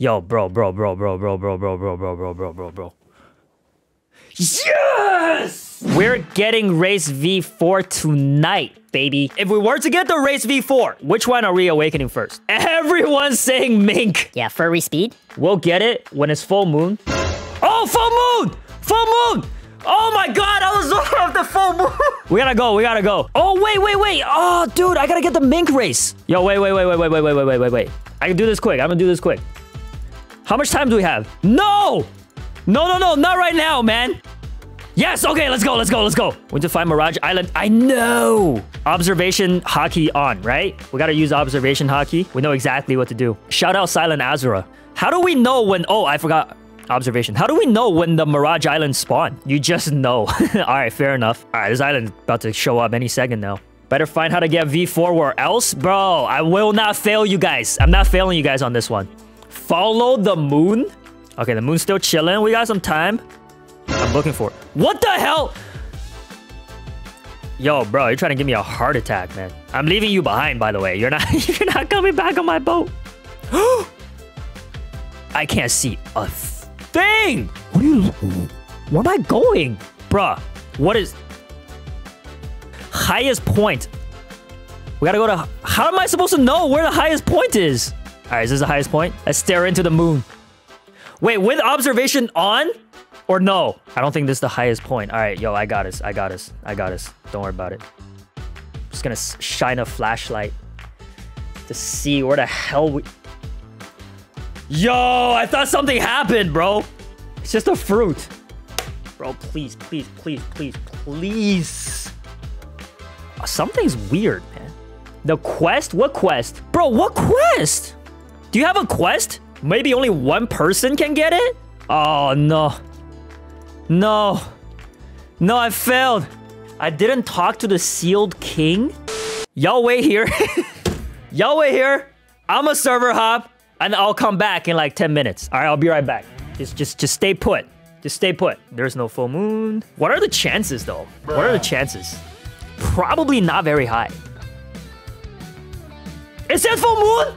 Yo, bro, bro, bro, bro, bro, bro, bro, bro, bro, bro, bro, bro, bro. Yes! We're getting race V4 tonight, baby. If we were to get the race V4, which one are we awakening first? Everyone's saying Mink. Yeah, furry speed. We'll get it when it's full moon. Oh, full moon! Full moon! Oh my god, I was off the full moon. we gotta go, we gotta go. Oh, wait, wait, wait. Oh, dude, I gotta get the mink race. Yo, wait, wait, wait, wait, wait, wait, wait, wait, wait, wait, wait. I can do this quick. I'm gonna do this quick. How much time do we have? No! No, no, no, not right now, man. Yes, okay, let's go, let's go, let's go. We need to find Mirage Island. I know. Observation Haki on, right? We gotta use observation Haki. We know exactly what to do. Shout out Silent Azura. How do we know when... Oh, I forgot observation. How do we know when the Mirage Island spawn? You just know. All right, fair enough. All right, this island's about to show up any second now. Better find how to get V4 where else? Bro, I will not fail you guys. I'm not failing you guys on this one. Follow the moon? Okay, the moon's still chilling. We got some time. I'm looking for it. What the hell? Yo, bro, you're trying to give me a heart attack, man. I'm leaving you behind, by the way. You're not you're not coming back on my boat. I can't see a thing. What are you Where am I going? Bruh, what is highest point? We gotta go to how am I supposed to know where the highest point is? Alright, is this the highest point? Let's stare into the moon. Wait, with observation on? Or no? I don't think this is the highest point. All right, yo, I got us. I got us. I got us. Don't worry about it. I'm just gonna shine a flashlight to see where the hell we... Yo, I thought something happened, bro. It's just a fruit. Bro, please, please, please, please, please. Uh, something's weird, man. The quest? What quest? Bro, what quest? Do you have a quest? Maybe only one person can get it? Oh, no. No. No, I failed. I didn't talk to the sealed king. Y'all wait here. Y'all wait here. I'm a server hop, and I'll come back in like 10 minutes. All right, I'll be right back. Just, just, just stay put. Just stay put. There's no full moon. What are the chances, though? What are the chances? Probably not very high. It says full moon?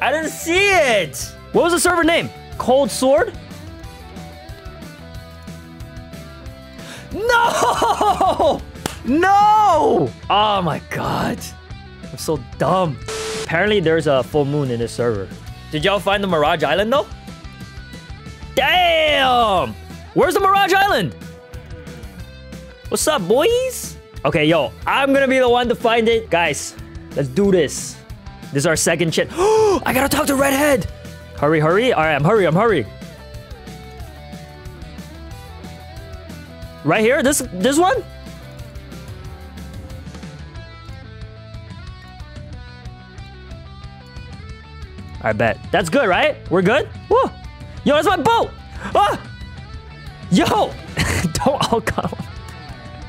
I didn't see it. What was the server name? Cold Sword? No! No! Oh my god. I'm so dumb. Apparently there's a full moon in this server. Did y'all find the Mirage Island though? Damn! Where's the Mirage Island? What's up, boys? Okay, yo, I'm gonna be the one to find it. Guys, let's do this. This is our second chance. I gotta talk to Redhead. Hurry, hurry. All right, I'm hurry, I'm hurry. Right here? This this one? I bet. That's good, right? We're good? Whoa. Yo, that's my boat! Ah! Yo! Don't... all come.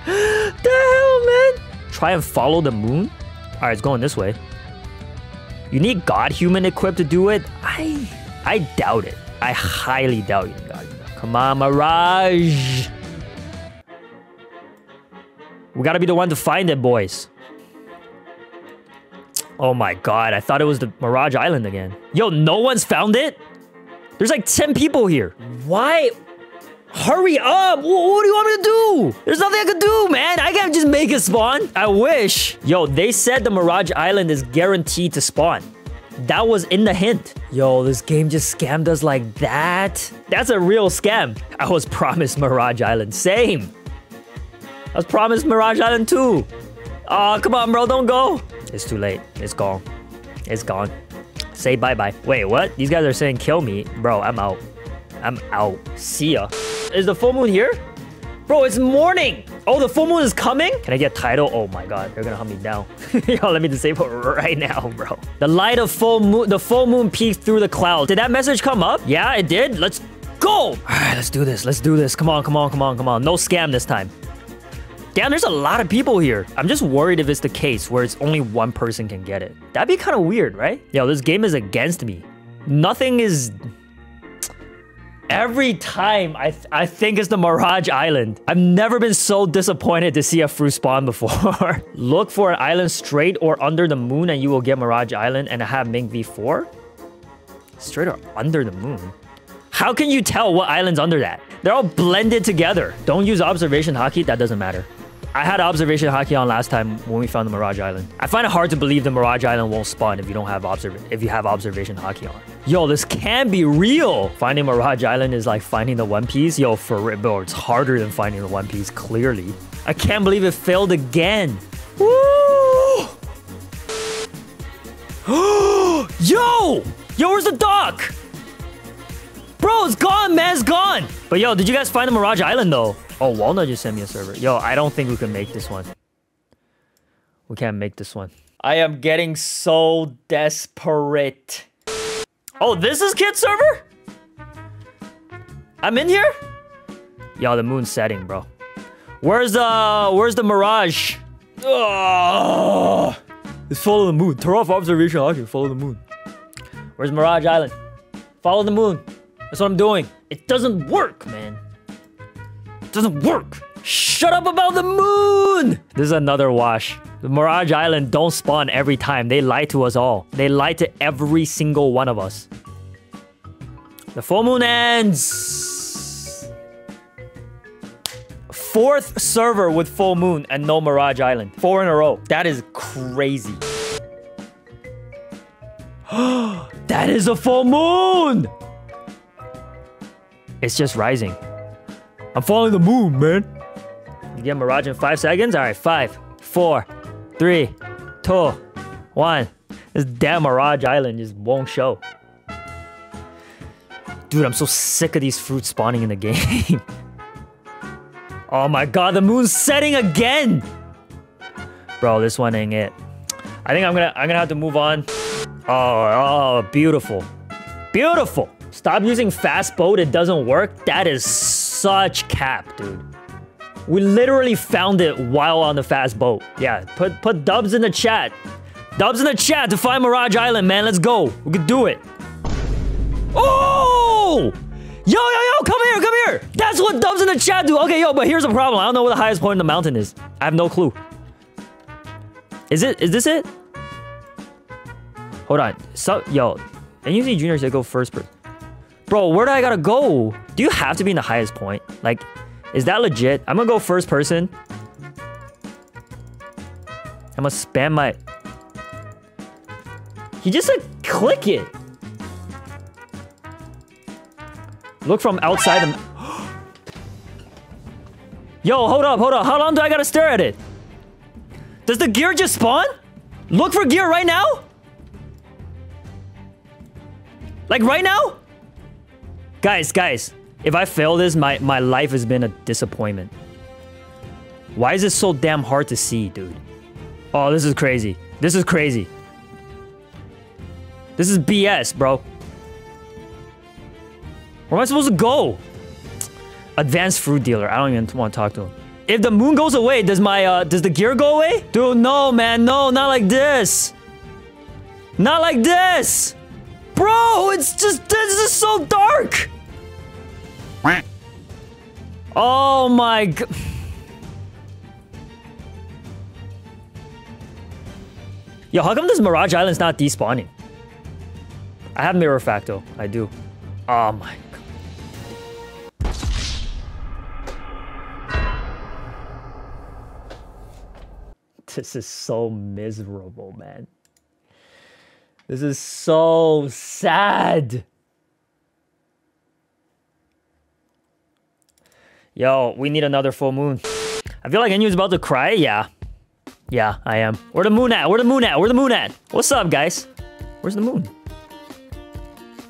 the hell, man? Try and follow the moon? All right, it's going this way. You need Godhuman equipped to do it? I I doubt it. I highly doubt you God Come on, Mirage. We gotta be the one to find it, boys. Oh my god, I thought it was the Mirage Island again. Yo, no one's found it? There's like 10 people here. Why? Hurry up! What, do you want me to do? There's nothing I can do, man. I can't just make it spawn. I wish. Yo, they said the Mirage Island is guaranteed to spawn. That was in the hint. Yo, this game just scammed us like that. That's a real scam. I was promised Mirage Island. Same. I was promised Mirage Island too. Oh, come on, bro. Don't go. It's too late. It's gone. It's gone. Say bye-bye. Wait, what? These guys are saying kill me. Bro, I'm out. I'm out. See ya. Is the full moon here? Bro, it's morning. Oh, the full moon is coming? Can I get title? Oh my god, they're gonna hunt me down. Yo, let me disable right now, bro. The light of full moon, the full moon peeks through the cloud. Did that message come up? Yeah, it did. Let's go. All right, let's do this. Let's do this. Come on, come on, come on, come on. No scam this time. Damn, there's a lot of people here. I'm just worried if it's the case where it's only one person can get it. That'd be kind of weird, right? Yo, this game is against me. Nothing is Every time I, th I think it's the Mirage Island. I've never been so disappointed to see a fruit spawn before. Look for an island straight or under the moon and you will get Mirage Island and I have Mink V4? Straight or under the moon? How can you tell what island's under that? They're all blended together. Don't use observation Haki, that doesn't matter. I had observation Haki on last time when we found the Mirage Island. I find it hard to believe the Mirage Island won't spawn if you don't have observ if you have observation Haki on. Yo, this can be real. Finding Mirage Island is like finding the One Piece. Yo, for real, bro, it's harder than finding the One Piece, clearly. I can't believe it failed again. Woo! Yo! Yo, where's the dock? Bro, it's gone, man, it's gone. But yo, did you guys find the Mirage Island though? Oh, Walnut just sent me a server. Yo, I don't think we can make this one. We can't make this one. I am getting so desperate. Oh, this is kid server? I'm in here? Yo, the moon's setting, bro. Where's the where's the mirage? Oh, it's follow the moon. Turn off observation. Okay, follow the moon. Where's Mirage Island? Follow the moon. That's what I'm doing. It doesn't work, man. Doesn't work. Shut up about the moon! This is another wash. The Mirage Island don't spawn every time. They lie to us all. They lie to every single one of us. The full moon ends. Fourth server with full moon and no Mirage Island. Four in a row. That is crazy. that is a full moon! It's just rising. I'm following the moon, man. You get Mirage in five seconds? All right, five, four, three, two, one. This damn Mirage Island just won't show. Dude, I'm so sick of these fruits spawning in the game. oh my god, the moon's setting again! Bro, this one ain't it. I think I'm gonna I'm gonna have to move on. Oh, oh, beautiful. Beautiful! Stop using fast boat, it doesn't work. That is such cap, dude. We literally found it while on the fast boat. Yeah, put put dubs in the chat. Dubs in the chat to find Mirage Island, man. Let's go. We could do it. Oh! Yo, yo, yo, come here, come here. That's what dubs in the chat do. Okay, yo, but here's the problem. I don't know where the highest point in the mountain is. I have no clue. Is it? Is this it? Hold on. So, yo, and you see juniors they go first person. Bro, where do I gotta go? Do you have to be in the highest point? Like, is that legit? I'm gonna go first person. I'm gonna spam my... He just like click it. Look from outside the... Yo, hold up, hold up. How long do I gotta stare at it? Does the gear just spawn? Look for gear right now? Like right now? Guys, guys, if I fail this, my, my life has been a disappointment. Why is it so damn hard to see, dude? Oh, this is crazy. This is crazy. This is BS, bro. Where am I supposed to go? Advanced fruit dealer. I don't even want to talk to him. If the moon goes away, does my, uh, does the gear go away? Dude, no, man. No, not like this. Not like this. Bro, it's just, this is so dark. Oh my god. Yo, how come this Mirage Island's not despawning? I have Mirror Fractal. I do. Oh my god. This is so miserable, man. This is so sad. Yo, we need another full moon. I feel like Enyu's about to cry. Yeah. Yeah, I am. Where the moon at? Where the moon at? Where the moon at? What's up, guys? Where's the moon?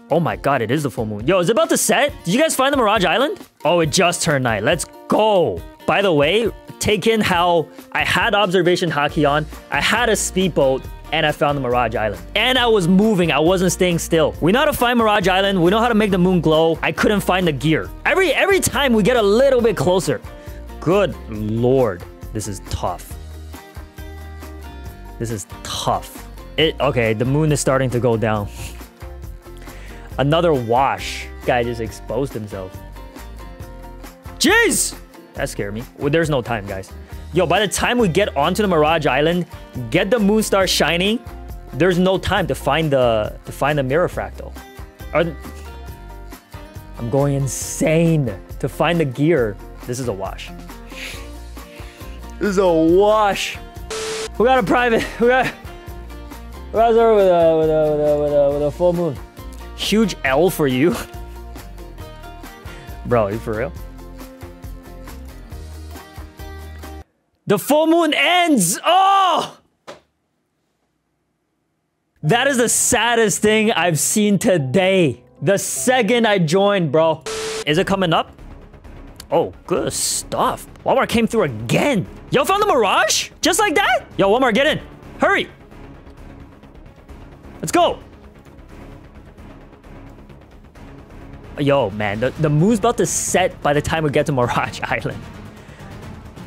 Oh my god, it is the full moon. Yo, is it about to set? Did you guys find the Mirage Island? Oh, it just turned night. Let's go. By the way, take in how I had observation Haki on. I had a speedboat and I found the Mirage Island. And I was moving, I wasn't staying still. We know how to find Mirage Island, we know how to make the moon glow. I couldn't find the gear. Every, every time we get a little bit closer. Good lord, this is tough. This is tough. It, okay, the moon is starting to go down. Another wash. guy just exposed himself. Jeez! That scared me. Well, there's no time, guys. Yo, by the time we get onto the Mirage Island, get the Moonstar shining, there's no time to find the to find the mirror fractal. I'm going insane to find the gear. This is a wash. This is a wash. We got a private. We got. We got with a with a with a with a, with a full moon. Huge L for you, bro. Are You for real? The full moon ends. Oh. That is the saddest thing I've seen today. The second I joined, bro. Is it coming up? Oh, good stuff. Walnut came through again. Yo, found the Mirage? Just like that? Yo, Walnut, get in. Hurry. Let's go. Yo, man, the, the moon's about to set by the time we get to Mirage Island.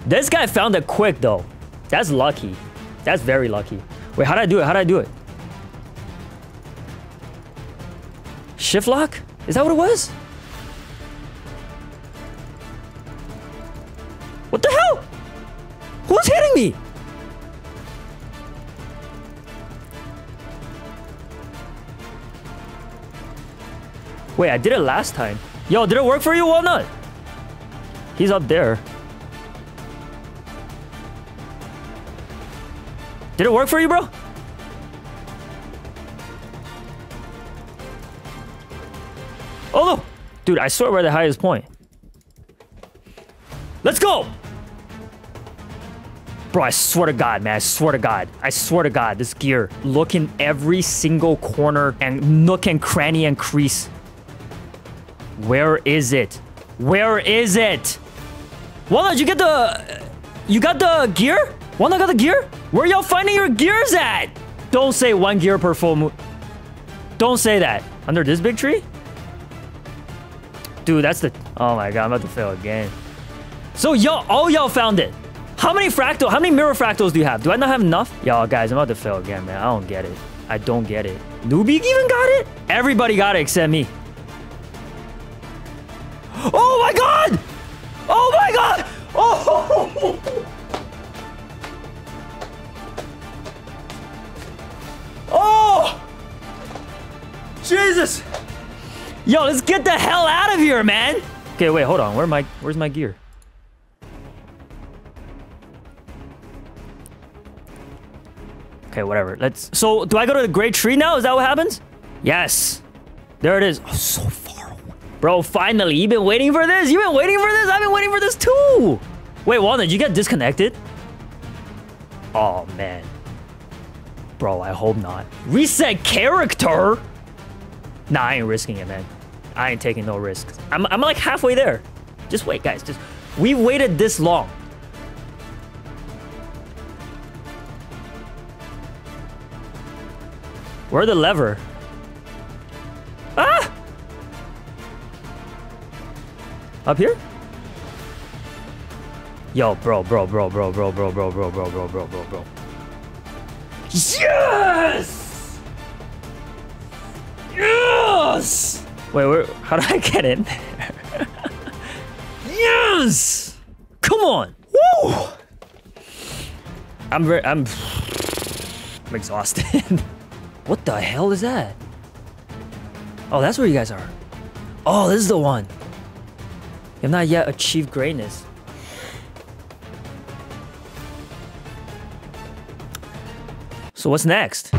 This guy found it quick, though. That's lucky. That's very lucky. Wait, how did I do it? How did I do it? Shift lock? Is that what it was? What the hell? Who's hitting me? Wait, I did it last time. Yo, did it work for you, Walnut? He's up there. Did it work for you, bro? Oh no! Dude, I swear we're the highest point. Let's go! Bro, I swear to God, man. I swear to God. I swear to God, this gear. Look in every single corner and nook and cranny and crease. Where is it? Where is it? Walnut, you get the... You got the gear? Walnut got the gear? Where y'all finding your gears at? Don't say one gear per full moon. Don't say that. Under this big tree? Dude, that's the... Oh my god, I'm about to fail again. So y'all, all y'all found it. How many fractal, how many mirror fractals do you have? Do I not have enough? Y'all, guys, I'm about to fail again, man. I don't get it. I don't get it. Newbie even got it? Everybody got it except me. Yo, let's get the hell out of here, man! Okay, wait, hold on. Where my where's my gear? Okay, whatever. Let's so do I go to the great tree now? Is that what happens? Yes. There it is. Oh, so far away. Bro, finally. You've been waiting for this? You've been waiting for this? I've been waiting for this too. Wait, Walnut, did you get disconnected? Oh man. Bro, I hope not. Reset character? Nah, I ain't risking it, man. I ain't taking no risks. I'm, I'm like halfway there. Just wait, guys. Just We've waited this long. Where the lever? Ah! Up here? Yo, bro, bro, bro, bro, bro, bro, bro, bro, bro, bro, bro, bro, bro. Yes! Yes! Wait, where, how do I get in yes! Come on! Woo! I'm very, I'm, I'm exhausted. what the hell is that? Oh, that's where you guys are. Oh, this is the one. You have not yet achieved greatness. So what's next?